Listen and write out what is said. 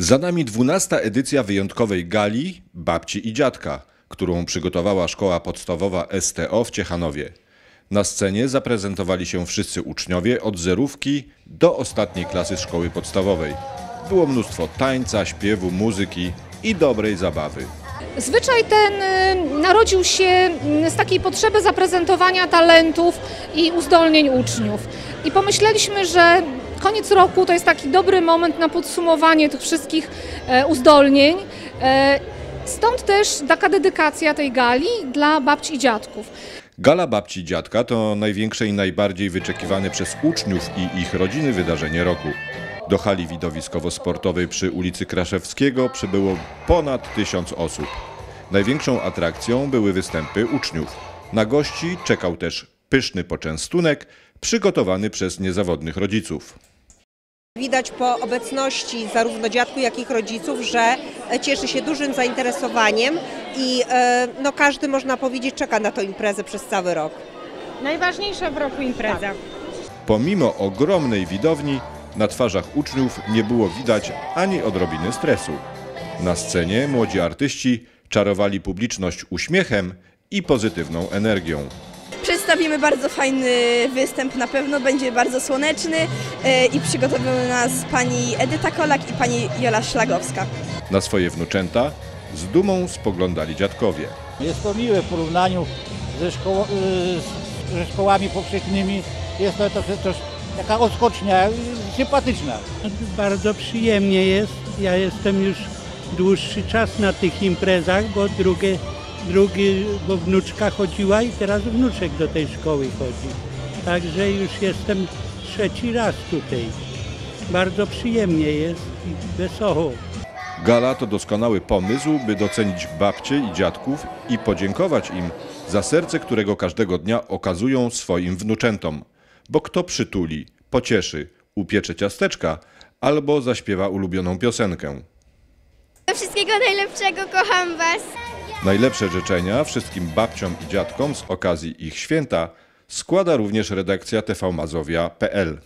Za nami dwunasta edycja wyjątkowej gali Babci i Dziadka, którą przygotowała Szkoła Podstawowa STO w Ciechanowie. Na scenie zaprezentowali się wszyscy uczniowie od zerówki do ostatniej klasy szkoły podstawowej. Było mnóstwo tańca, śpiewu, muzyki i dobrej zabawy. Zwyczaj ten y, narodził się mm, z takiej potrzeby zaprezentowania talentów i uzdolnień uczniów. I pomyśleliśmy, że koniec roku to jest taki dobry moment na podsumowanie tych wszystkich e, uzdolnień. E, Stąd też taka dedykacja tej gali dla babci i dziadków. Gala Babci i Dziadka to największe i najbardziej wyczekiwane przez uczniów i ich rodziny wydarzenie roku. Do hali widowiskowo-sportowej przy ulicy Kraszewskiego przybyło ponad tysiąc osób. Największą atrakcją były występy uczniów. Na gości czekał też pyszny poczęstunek przygotowany przez niezawodnych rodziców. Widać po obecności zarówno dziadku, jak i ich rodziców, że cieszy się dużym zainteresowaniem i e, no, każdy, można powiedzieć, czeka na tę imprezę przez cały rok. Najważniejsza w roku impreza. Pomimo ogromnej widowni, na twarzach uczniów nie było widać ani odrobiny stresu. Na scenie młodzi artyści czarowali publiczność uśmiechem i pozytywną energią. Przedstawimy bardzo fajny występ, na pewno będzie bardzo słoneczny e, i przygotowują nas pani Edyta Kolak i pani Jola Szlagowska. Na swoje wnuczęta z dumą spoglądali dziadkowie. Jest to miłe w porównaniu ze, szkoło, y, ze szkołami powszechnymi. Jest to, to, to taka odskocznia sympatyczna. Bardzo przyjemnie jest. Ja jestem już dłuższy czas na tych imprezach, bo drugie, drugi, bo wnuczka chodziła i teraz wnuczek do tej szkoły chodzi. Także już jestem trzeci raz tutaj. Bardzo przyjemnie jest i wesoło. Gala to doskonały pomysł, by docenić babcie i dziadków i podziękować im za serce, którego każdego dnia okazują swoim wnuczętom. Bo kto przytuli, pocieszy, upiecze ciasteczka albo zaśpiewa ulubioną piosenkę. Wszystkiego najlepszego, kocham Was. Najlepsze życzenia wszystkim babciom i dziadkom z okazji ich święta składa również redakcja tvmazowia.pl.